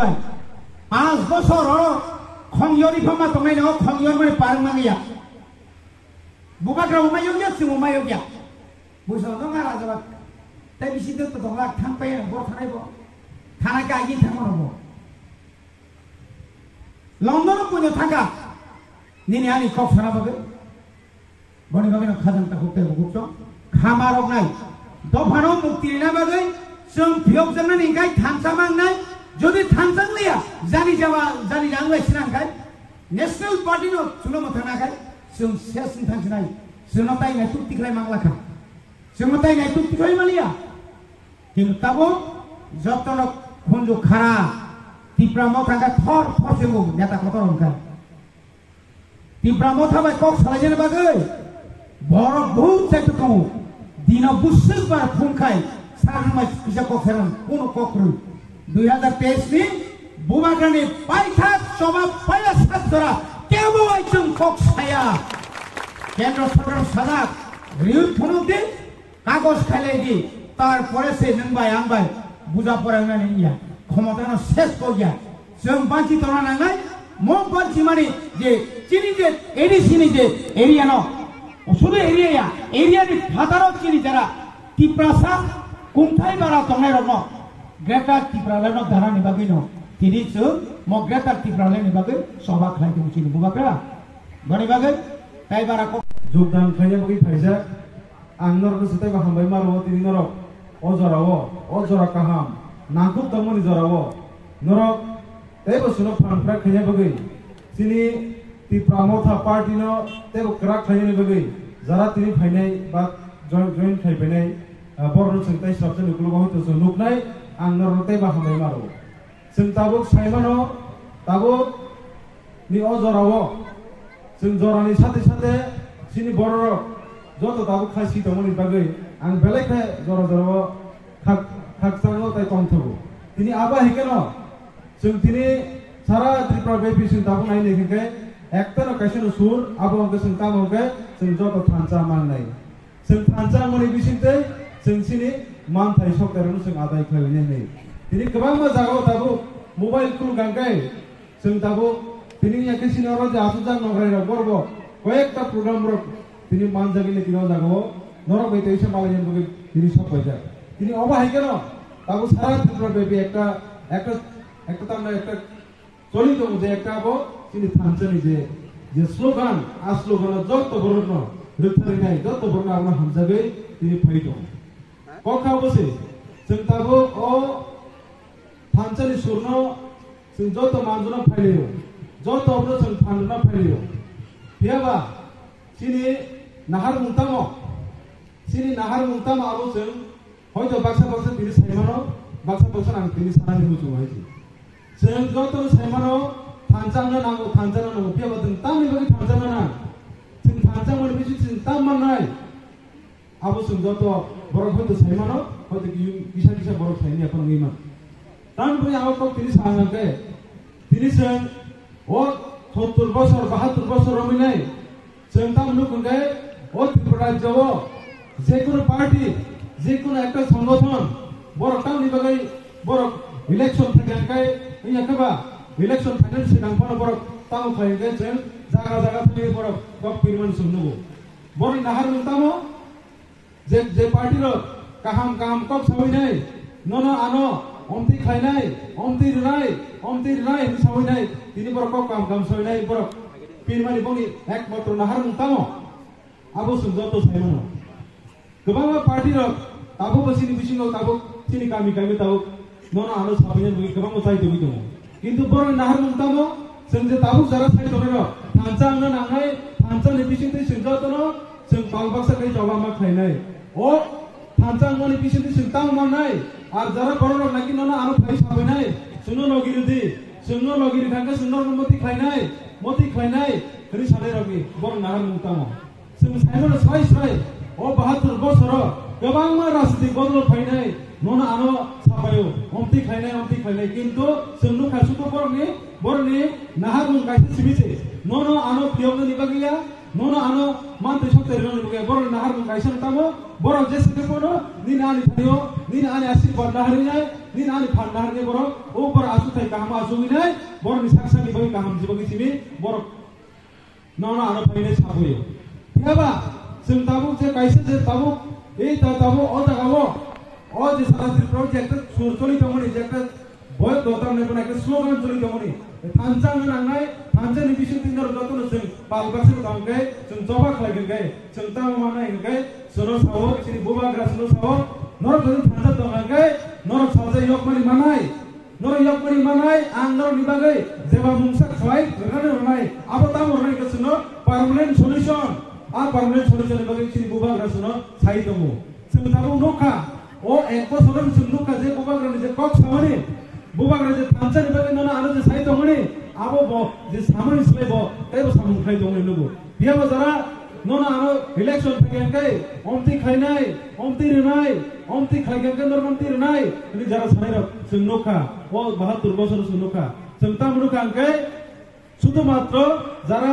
নুবাই পাঁচ বছর খংয়রি ফমা তংনাই নাও খংয়র মানে পারং নাঙ্গিয়া বুবাগ্রা উমায়ক ya sing umayok ya বুঝছো তো না যাবা তাই বেশি তো দংলা থাং পাই বড় থানাই বো থানায় কা আগিন থাঙ্গন হবো লন্ডন পুজো থাকা নিনি আনি কক সারা বাগে বনি বাগে না খাজান তা হুকতে হুকছো খামারক নাই দফানো মুক্তি না বাগে जों फियक जानानै गाय थामसा मांनाय जुदि थांसांलिया जानि जावा जानि जांलाय सिनांखाय नेशनल पार्टी नो सुनो मथनाखाय जों सेसन थांसिनाय जोंना ताइनाय तुक्तिखलाय मांलाखा जोंना ताइनाय तुक्तिखलाय मालिया किन्तु ताबो जतन खन्जु खारा तिप्रामाव थांखा थर थर जोंगौ नेता खतर ओंखार तिप्रामाव थाबाय कक सालायजेन बागै बर बहुत साइतु दङ दिनाव बुसोरबार फुंखाय सार हामाय फैसा कक सारान कोनो कक रों দুই হাজার তেইশ নি বুবাগানি পাইখা সভা পাইয়া ছাত্ররা কেউ আইছেন কক ছায়া? কেন্দ্র সরকার সাদা রিউল ফোনতে কাগজ খাইলে কি তারপরে সে নংবাই আংবাই বুঝা পড়ে না নিয়া ক্ষমতা শেষ কর গিয়া। বাঁচি তোরা না নাই বাঁচি মানে যে চিনি যে, এরি চিনি যে এরিয়া ন শুধু এরিয়া এরিয়া ফাতারও চিনি যারা। তিপ্রাসা কুমঠাই বারা তোমার ন ಗ್ರೇಟರ್ ತಿಪ್ರಾಲನ ಧನ ನಿಮಗೇನು ತಿರಿಸು ಮೊಗ್ರೇಟರ್ ತಿಪ್ರಾಲ ನಿಮಗೆ ಸಹಭಾಗ ಖಾಯ್ತು ಮುಚ್ಚಿ ನಿಮಗ್ರ ಬಣಿವಾಗ ತಾಯಿ ಬಾರಕ যোগদান খাইয়ে বগি ফাইজা। আংনর সুতে হামবাই মারব তিনি নরক অজরাব অজরা কাহাম নাকুব দমনি জরাব নরক এই বসুন ফানফ্রা খাইয়ে বগি চিনি তি প্রামথা পার্টি ন তে ক্রাক খাইয়ে বগি যারা তিনি ফাইনাই বা জয়েন খাইবাইনাই বর্ণ সংতাই সাবজন নুকলো হয়তো নুকনাই আন্দোলন বা সময় মারব যেন তাবুক সাইমানো তাবুক নি অজরাব যেন জরানির সাথে সাথে সিনি বড় যত তাবুক খাইছি তমনির বাকে আং বেলেগ খাই জর জরাব খাক খাক সঙ্গ তাই কম থাকব তিনি আবা হিকেন যেন তিনি সারা ত্রিপুরা ব্যাপী সিন তাবুক নাই নেকে একটা না কাশিন সুর আবহাওয়া সিন কাম হবে যেন যত থানচা মান নাই। যেন থানচা মনে বিচিনতে जों सिनि मानथाय सकदारनो जों आदाय खालायनाय नै তিনি गोबां जागाव दाबो मबाइल कुल गांगाय जों दाबो তিনি একে সিনিয়র যে আসুজাং নগরাই গর্ব কয়েকটা প্রোগ্রাম তিনি মান জাগিলে তিনি জাগো নরক হইতে এসে মালাইন বগে তিনি সব হয়ে যায় তিনি অবাহি কেন তাবো সারা ত্রিপুরা বেবি একটা একটা একটা তার একটা চলিত যে একটা আবো তিনি থানচানি যে যে স্লোগান আর স্লোগান যত বর্ণ রুথারি নাই যত বর্ণ আমরা হামজাবে তিনি ফাইট কখা বসে जों दाबो अ थानसालि सुरन जों जत मानजुना फाइलियो जत अब्रो जों फानजुना फाइलियो बियाबा सिनि नाहार मुंतामो सिनि नाहार मुंताम आबो जों हयतो बाक्सा बाक्सा तिनि साइमानो बाक्सा बाक्सा आं तिनि सानानि मुजु हायसि जों जत साइमानो थानसांनो नांगौ थानसांनो नांगौ बियाबा जों तामनि बागै थानसांनो ना जों थानसां मोन बिसि जों ताम माननाय आबो जों जत borok hoto saimano hoto ki kisa kisa borok saini apon ngima tan bui awak kok tini sahangan ke tini sen o সত্তর বছর বাহাত্তর বছর আমি নাই সেন্টাম লোক ও ত্রিপুরা যাব যে কোনো পার্টি যে কোনো একটা সংগঠন বড় টাউন বিভাগে বড় ইলেকশন থাকায় এই একেবা ইলেকশন থাকেন সেখান পর বড় টাউন খাইগে যেন জায়গা জায়গা থেকে বড় গপ নির্মাণ শুনব বড় নাহার মিলতামো যে જે પાર્ટીર কাহাম કામ કપ સવિનાય ન ન આનો অন্তি খাই নাই অন্তির নাই অন্তির নাই সবই নাই। তিন বড় কক কাম কাম সবই নাই বড় পীর মানি বনি একমাত্র নাহার মুতাম। আবু সুন্দর সাইমন কবা পার্টির তাবো বসিনি বিশিন তাবো তিনি কামি কামি তাবো নন আলো সাবিন বুই কবা মতাই দেবি তো কিন্তু বড় নাহার মুতাম সেন যে তাবো যারা সাই তো না থানচা নাহাই নাই থানচা নে বিশিন তে সুন্দর তো না সেন পাল বাক্সা খাই জবা মা খাই নাই। ও থানচাং মানে পিছনে সিংতাং মানাই আর যারা বড় লোক নাকি না আরও ভাই সাবে নাই। শুনো লগিরি দি শুনো লগিরি থাকা শুনো মতি খাই নাই, মতি খাই নাই। তিনি সাদে রবি বড় নাহার মুক্তাম সিং সাইমন ছয় ছয় ও বাহাত্তর বছর গোবাং মা রাস্তি বদল খাই নাই। নন আরও সাবায়ো অমতি খাই নাই অমতি খাই নাই। কিন্তু শুনো খাইছো তো বড় নি বড় নি নাহার মুখ গাইছে সিবিছে নন আরও প্রিয় নিবাগিয়া nono ano mante shokte rinon buge boro na harun kaisan tamo boro jesi de kono ni nani thayo ni nani asir bar na harin nai ni nani phan na harin boro o boro asu thai kaham asu ni nai boro ni saksa ni bagi kaham jibo gi simi boro nono ano paine sabuyo thiaba sim tabu je kaisan je tabu ei ta tabu o ta gavo o je sara tri project surtoli tamoni je বয় দতাম নেব না slogan Jolly দমনি থানচাং নাংনাই থানচে নি বিশু তিন দর যতন সিং পালবাসে দমগে সিং জবা খলাগিন গে সিং তাম মানা গে সরো সাও সিং বুবা গ্রাস নো সাও নর জন থানচা দমগে নর সাজে ইয়কমানি মানাই নর ইয়কমানি মানাই আং নর নিবাগে, জেবা মুংসা খলাই রানে রনাই আবো তাম রনাই গে সিং পার্মানেন্ট সলিউশন আর পার্মানেন্ট সলিউশন নিবাগে সিং বুবা গ্রাস নো সাই দমু। সিং তাবু নোকা ও এক বছরের সিং নোকা বুবা গ্রাস যে কক সামনে बुबाग्रा जे थानचा नि बागै नना आरो जे साइ दङनि abo bo je samani sle bo tay bo samung khai dong nugo dia bo jara nona ano election thegen kai omti khainai omti rinai omti khaigen kan dor omti rinai ini jara sanai rok sungnoka o 72 বছর sungnoka sungta munuka kai শুধুমাত্র যারা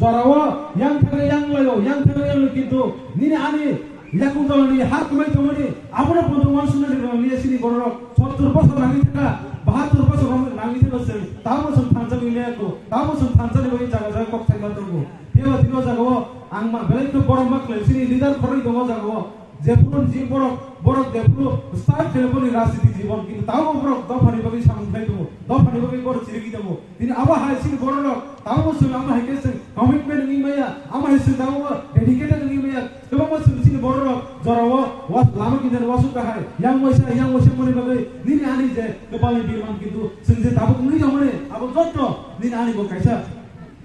jarawa yang thagre yang layo yang thagre yang kintu nini ani yakun tolani har kumai tomani amuna pondu mansuna de ni, sini gorok 70 বছর নাগি থাকা 72 বছর নাগি থাকা সে তামো সন্তান Johnny লেকো তামো সন্তান Johnny বই জাগা জাগা কক থাকা দরগো বেবা দিনো জাগো আংমা বেলাই তো বড় মাকলে সিনি লিডার করে দগো জাগো যেপুরো জি বড় বড় দেপুরো স্টার খেলবনি রাজনীতি জীবন কিন্তু তাও বড় দফানি বগি সামনে থাকব দফানুভাবে বড় চিরকি দেবো। তিনি আবার হাইসিল বড় লোক তাও মসুল আমার হাইকেছে কমিটমেন্ট নিমাইয়া আমার হাইসিল তাও ডেডিকেটেড নিমাইয়া এবং মসুল সিল বড় লোক জরাব ওয়াস লামা কি দেন ওয়াসু কাহাই ইয়াং ওয়াইসা ইয়াং ওয়াইসা মনে ভাবে নিন আনি যে কপালে বিরমান কিন্তু সিনজে তাবক নি জমনে আবার যত। নিন আনিব কাইসা।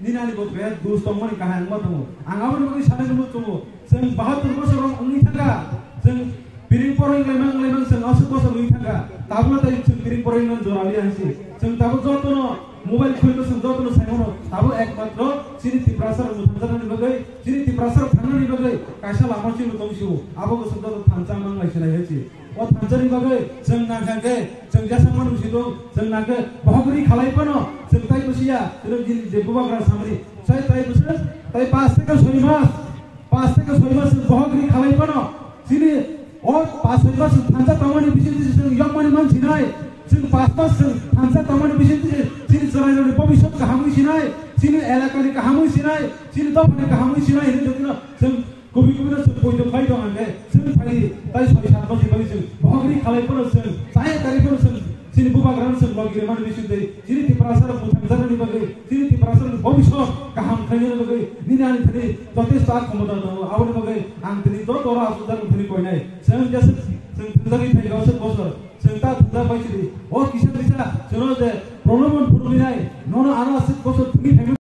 নিন আনিব বেদ দোস্ত মনে কাহাই মতমু আঙ্গাবর মনে সাথে মতমু সেন 72 বছর অঙ্গি থাকা। সেন piring poreng lemang lemang, sing asuk kosa lui thangga tabla ta sing piring poreng nan jor ali ansi sing tabu joto no mobile খুলতে সব যত সাইনো তাবো একমাত্র চিনি তিপ্রাসার মুথাজানা নিবগে চিনি তিপ্রাসার থানা নিবগে কাইসা লামা চিনি তমসিও আবো সব যত থানচা মাং লাইছে লাইছে ও থানচা নিবগে জং না কাকে জং জাসা মানু সিদো জং নাকে বহগরি খালাই পানো জং তাই বসিয়া জং জিন যে বুবাগরা সামরি সাই তাই বসে তাই পাঁচ থেকে ছয় মাস পাঁচ থেকে ছয় মাস বহগরি খালাই পানো চিনি और पासपोर्टमा थान्सा तमाने बिसेन्ती जुन यङ माने मान्छे नाय जुन पासपोर्ट जुन थान्सा तमाने बिसेन्ती जुन चराइले भविष्यत कहामुइ सिनाय जुन एलाकाले कहामुइ सिनाय जुन दफने कहामुइ सिनाय हेर्नु जकिन जुन कवि कवि जुन पहिलो फाइदो आन्ले जुन फाइदि ताइ सबै सात बजे पनि जुन भगरी खाले पनि जुन चाहे तारि पनि जुन जुन बुबा ग्राम जुन लगि माने बिसेन्ती जुन ति प्रासार थान्सा नि बगे जुन ति प्रासार भविष्यत कहाम खाइन बगे निनाले फेरि जथेष्ट आत्मदान आउने बगे आङ तिनी त तोरा आसुदान फेरि कोइ नै 그다음에 이가